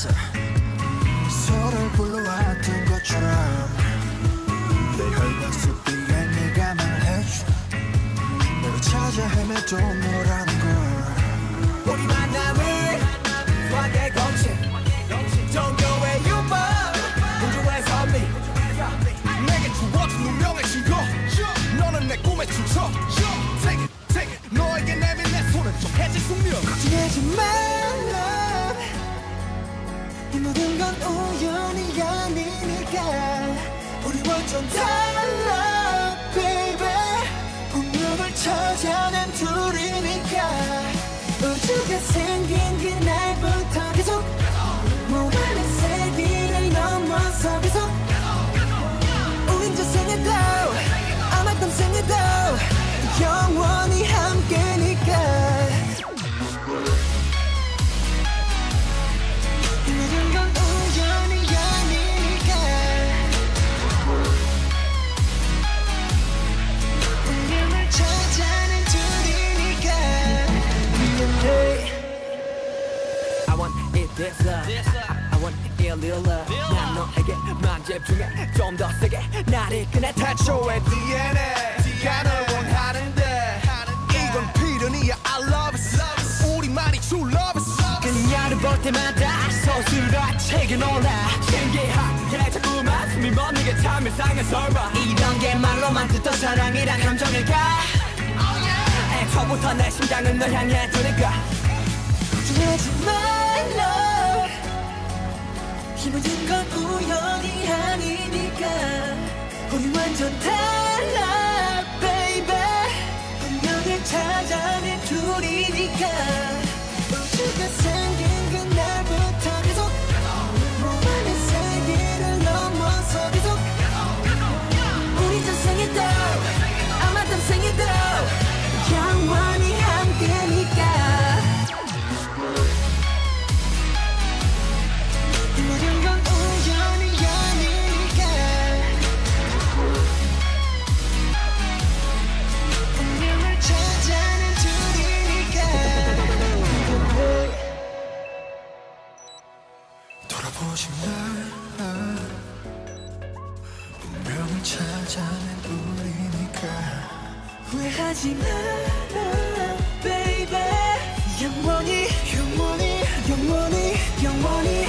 Sorry, pull away. 우 Want it little love 난 너에게 만 집중해 좀 더 세게 나를 꺼내 태초의 DNA 가 널 원하는데. 이건 필연이야 I love it 우리만이 true love it 그녀를 볼 때마다 서술아 책에 놀라. 신기하게 자꾸만 숨이 멎는 게 참 이상해 설마. 이런 게 말로만 듣던 사랑이란 감정일까? 애초부터 내 심장은 널 향해 두니까. 걱정하지 말라 이 모든 건 우연이 아니니까 우리 완전 달라 baby. 운명을 찾아낸 둘이니까 돌아보지 마 운명을 찾아낸 우리니까. 후회하지 마라 baby. 영원히 영원히 영원히 영원히